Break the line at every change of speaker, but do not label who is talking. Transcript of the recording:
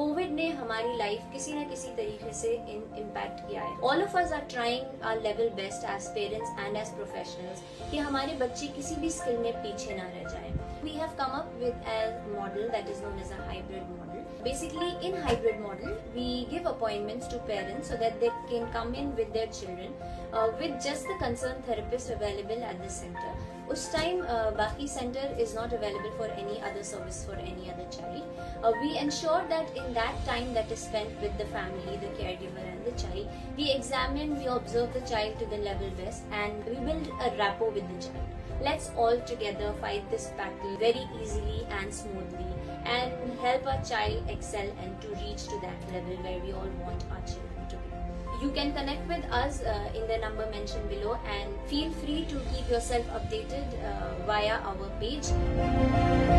Covid ने हमारी life किसी न किसी तरीके से इन इम्पैक्ट किया है। All of us are trying our level best as parents and as professionals कि हमारे बच्चे किसी भी स्किल में पीछे ना रह जाए। We have come up with a model that is known as a hybrid model Basically, in hybrid model, we give appointments to parents so that they can come in with their children uh, with just the concerned therapist available at the center. Us time, uh, Baki center is not available for any other service for any other child. Uh, we ensure that in that time that is spent with the family, the caregiver, we examine, we observe the child to the level best and we build a rapport with the child. Let's all together fight this battle very easily and smoothly and help our child excel and to reach to that level where we all want our children to be you can connect with us uh, in the number mentioned below and feel free to keep yourself updated uh, via our page.